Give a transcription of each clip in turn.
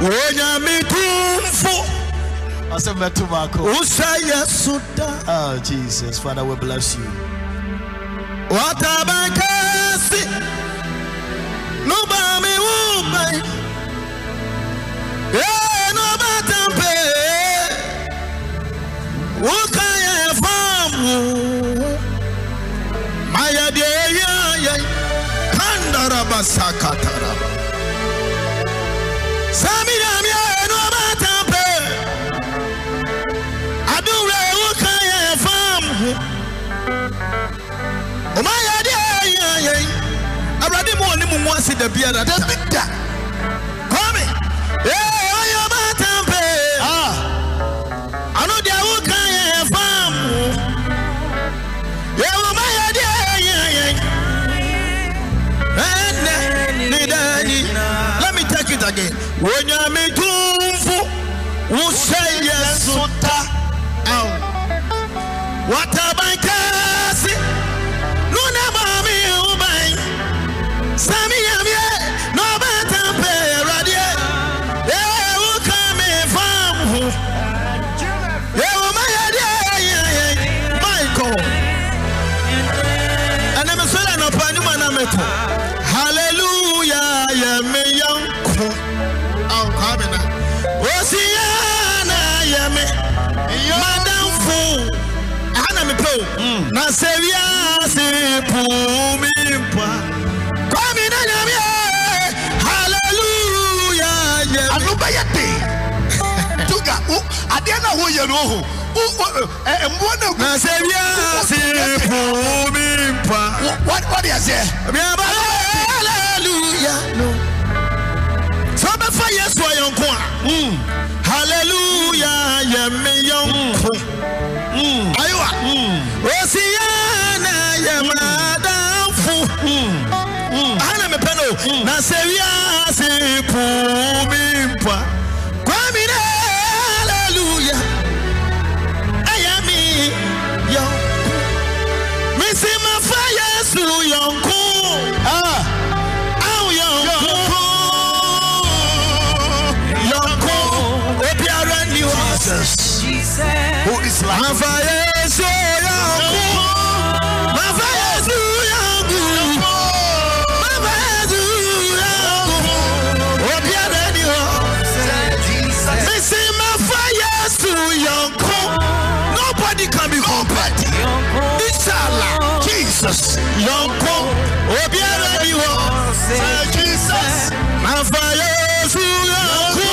onyame mɛto wosa da oh jesus father we bless you. Watabankasi nubami wubai ee eh, nubatampe. Wukaya famu. Mayadeyaya kandarabasakataraba ase da biara dabi da kɔme ee watabankasi. Nuna maami uban sami yamye n'ọba tampe radie. Ewu kame fam ho ewu mayade ayẹyẹ michael. Ẹnẹmẹsọlẹ anọpa ẹnumọ anamẹtọ. Na sɛ wiase pumi mpa kwami na nyame haleluya yɛ ano bɛyɛ den tuga wo adeɛ na woyɛ no oho mmoa na na sɛ wiase pumi mpa wode ɛsɛ biaba haleluya no sɛ wobɛfa yesu ayɔnko a madamfo ana mepɛ no. Mm. Na sɛ wiase pumi mpa kwami na haleluya ɛyɛ me yɔnko mesi mafa yesu yɔnko aw ah. yɔnko yɔnko obiara ni hɔ who yɔnko nobody can be compared. Inshallah jesus. Yɔnko obiara ni hɔ oh. jesus. Mafa yesu yɔnko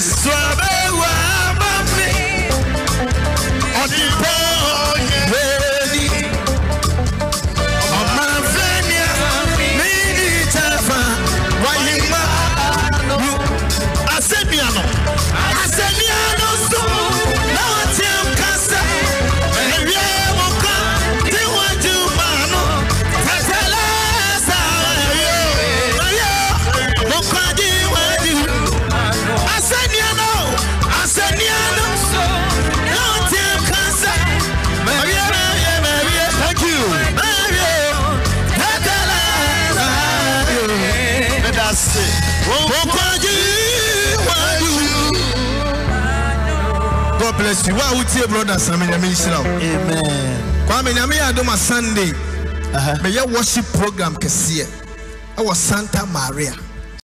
Yesu God bless you. Wa wutie brothers na menyame nhyira wo. Amen. Kwame nyame yɛ adom a Sunday. Uh-huh. Aha. Meyɛ worship program kɛseɛ was Santa Maria.